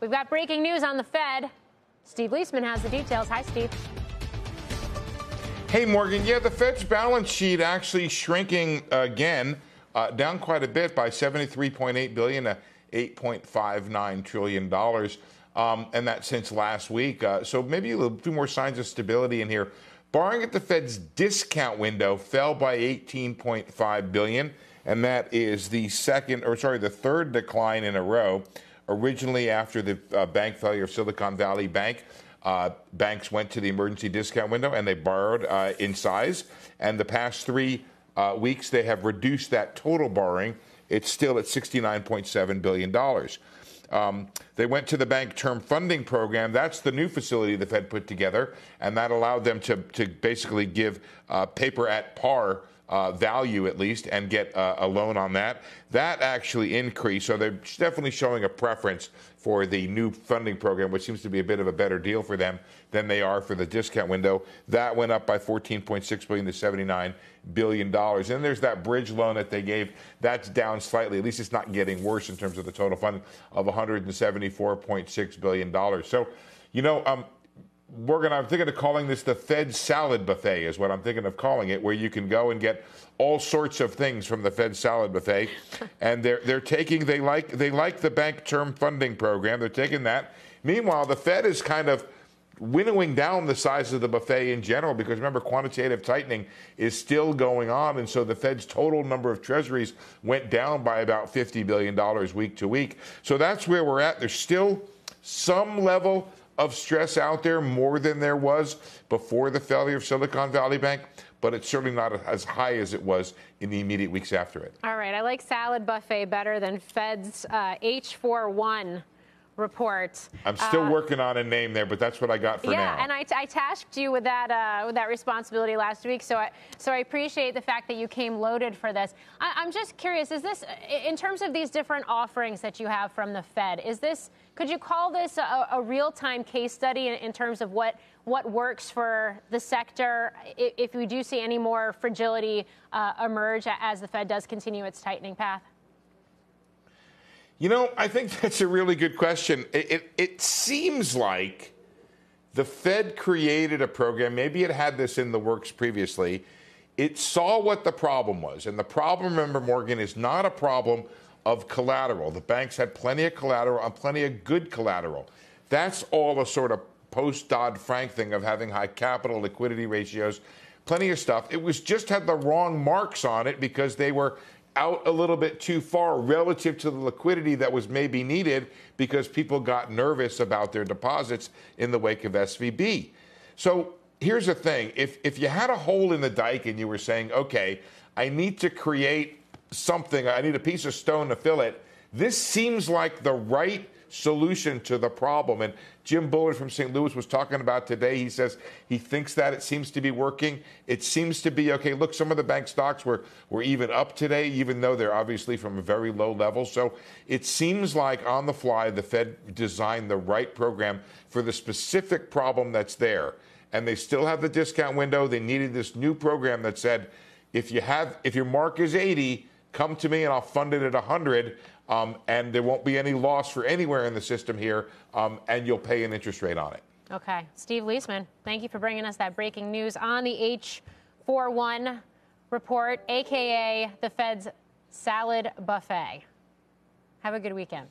We've got breaking news on the Fed. Steve Liesman has the details. Hi, Steve. Hey, Morgan. Yeah, the Fed's balance sheet actually shrinking again, uh, down quite a bit by 73.8 billion to 8.59 trillion dollars, um, and that since last week. Uh, so maybe a few more signs of stability in here. Borrowing at the Fed's discount window fell by 18.5 billion, and that is the second, or sorry, the third decline in a row. Originally, after the uh, bank failure of Silicon Valley Bank, uh, banks went to the emergency discount window and they borrowed uh, in size. And the past three uh, weeks, they have reduced that total borrowing. It's still at $69.7 billion. Um, they went to the bank term funding program. That's the new facility the Fed put together, and that allowed them to, to basically give uh, paper at par uh, value at least and get uh, a loan on that. That actually increased. So they're definitely showing a preference for the new funding program, which seems to be a bit of a better deal for them than they are for the discount window. That went up by 14.6 billion to 79 billion dollars. And there's that bridge loan that they gave. That's down slightly. At least it's not getting worse in terms of the total funding of 174.6 billion dollars. So, you know, um, Morgan, I'm thinking of calling this the Fed salad buffet, is what I'm thinking of calling it, where you can go and get all sorts of things from the Fed salad buffet. and they're they're taking they like they like the bank term funding program. They're taking that. Meanwhile, the Fed is kind of winnowing down the size of the buffet in general because remember quantitative tightening is still going on and so the Fed's total number of treasuries went down by about 50 billion dollars week to week. So that's where we're at. There's still some level of stress out there, more than there was before the failure of Silicon Valley Bank, but it's certainly not as high as it was in the immediate weeks after it. All right, I like salad buffet better than Fed's uh, H41 report. I'm still uh, working on a name there, but that's what I got for yeah, now. Yeah, and I, I, tasked you with that uh, with that responsibility last week, so I so I appreciate the fact that you came loaded for this. I, am just curious: is this in terms of these different offerings that you have from the Fed? Is this could you call this a, a real-time case study in, in terms of what what works for the sector if we do see any more fragility uh, emerge as the Fed does continue its tightening path? You know, I think that's a really good question. It, it, it, seems like the Fed created a program, maybe it had this in the works previously. It saw what the problem was. And the problem, remember, Morgan, is not a problem of collateral. The banks had plenty of collateral and plenty of good collateral. That's all a sort of post Dodd Frank thing of having high capital liquidity ratios, plenty of stuff. It was just had the wrong marks on it because they were out a little bit too far relative to the liquidity that was maybe needed because people got nervous about their deposits in the wake of SVB. So here's the thing if, if you had a hole in the dike and you were saying, okay, I need to create something, I need a piece of stone to fill it, this seems like the right solution to the problem. And Jim Bullard from St. Louis was talking about today. He says he thinks that it seems to be working. It seems to be okay. Look, some of the bank stocks were, were even up today, even though they're obviously from a very low level. So it seems like on the fly, the Fed designed the right program for the specific problem that's there. And they still have the discount window. They needed this new program that said, if you have, if your mark is 80, come to me and I'll fund it at 100 um, and there won't be any loss for anywhere in the system here, um, and you'll pay an interest rate on it. Okay. Steve Liesman, thank you for bringing us that breaking news on the H41 report, aka the Fed's salad buffet. Have a good weekend.